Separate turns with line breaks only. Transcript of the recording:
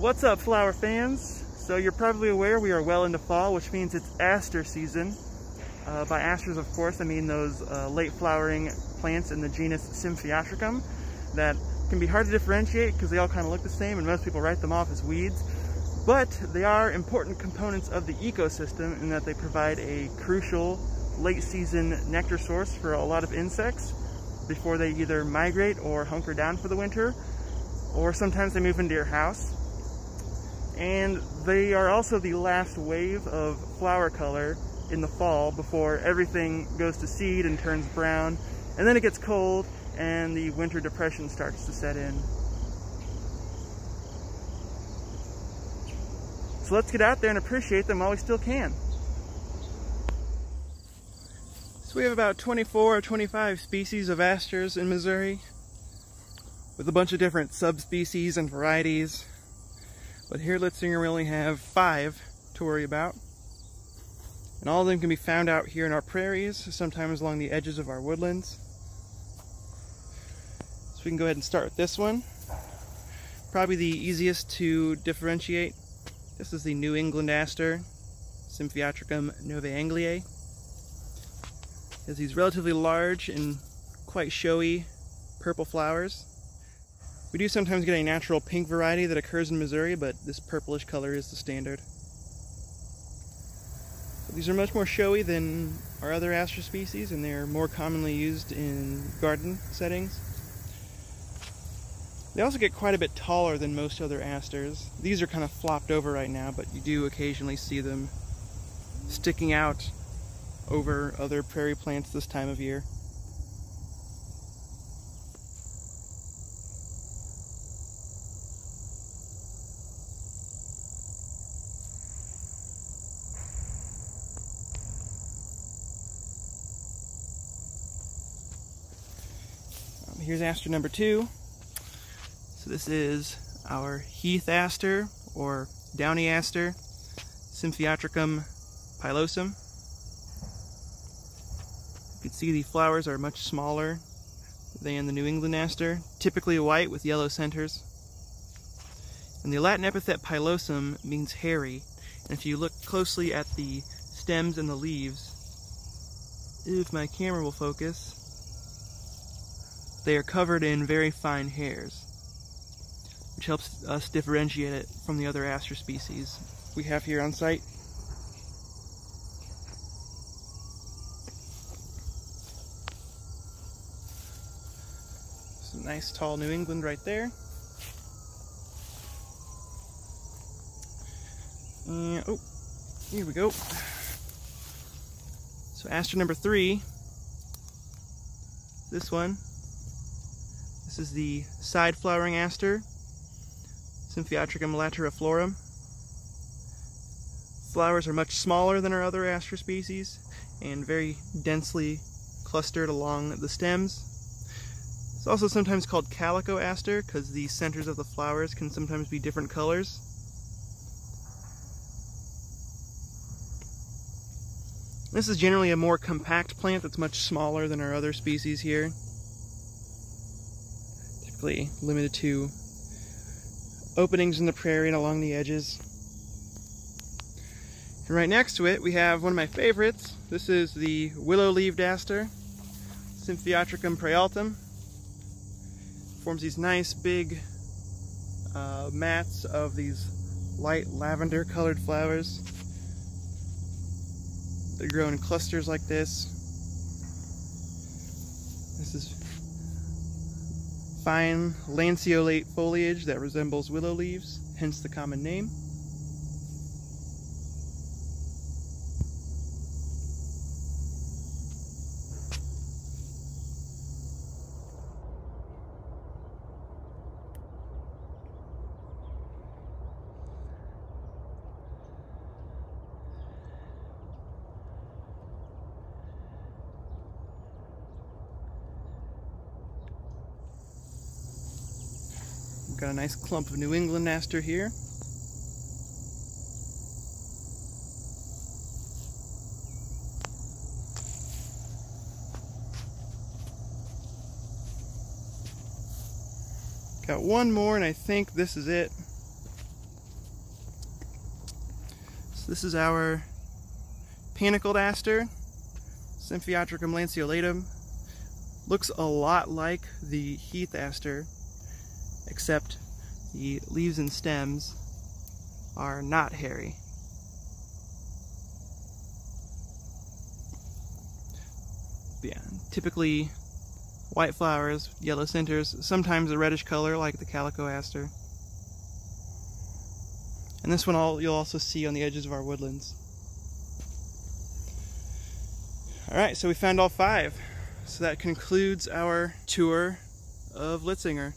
What's up flower fans? So you're probably aware we are well into fall, which means it's aster season. Uh, by asters, of course, I mean those uh, late flowering plants in the genus Symphyotrichum that can be hard to differentiate because they all kind of look the same and most people write them off as weeds. But they are important components of the ecosystem in that they provide a crucial late season nectar source for a lot of insects before they either migrate or hunker down for the winter, or sometimes they move into your house. And they are also the last wave of flower color in the fall before everything goes to seed and turns brown. And then it gets cold and the winter depression starts to set in. So let's get out there and appreciate them while we still can. So we have about 24 or 25 species of asters in Missouri with a bunch of different subspecies and varieties. But here at Litzsinger we only have five to worry about. And all of them can be found out here in our prairies, sometimes along the edges of our woodlands. So we can go ahead and start with this one. Probably the easiest to differentiate. This is the New England aster, Symphyotrichum novae angliae. It has these relatively large and quite showy purple flowers. We do sometimes get a natural pink variety that occurs in Missouri, but this purplish color is the standard. These are much more showy than our other aster species, and they're more commonly used in garden settings. They also get quite a bit taller than most other asters. These are kind of flopped over right now, but you do occasionally see them sticking out over other prairie plants this time of year. Here's aster number two. So this is our heath aster or downy aster, Symphyotrichum pilosum. You can see the flowers are much smaller than the New England aster, typically white with yellow centers. And the Latin epithet pilosum means hairy, and if you look closely at the stems and the leaves, if my camera will focus, they are covered in very fine hairs, which helps us differentiate it from the other aster species we have here on site. Some nice tall New England right there. And, oh, here we go. So aster number three, this one, is the side flowering aster, Symphyotrichum lateriflorum. Flowers are much smaller than our other aster species and very densely clustered along the stems. It's also sometimes called calico aster because the centers of the flowers can sometimes be different colors. This is generally a more compact plant that's much smaller than our other species here typically limited to openings in the prairie and along the edges. And right next to it, we have one of my favorites. This is the willow-leaved aster, Symphyotrichum praealtum. Forms these nice big uh, mats of these light lavender colored flowers. They grow in clusters like this. This is fine lanceolate foliage that resembles willow leaves, hence the common name. Got a nice clump of New England aster here. Got one more and I think this is it. So this is our panicled aster, Symphyotrichum lanceolatum. Looks a lot like the heath aster, except the leaves and stems are not hairy. Yeah, typically white flowers, yellow centers, sometimes a reddish color like the calico aster. And this one all you'll also see on the edges of our woodlands. Alright, so we found all five. So that concludes our tour of Litzsinger.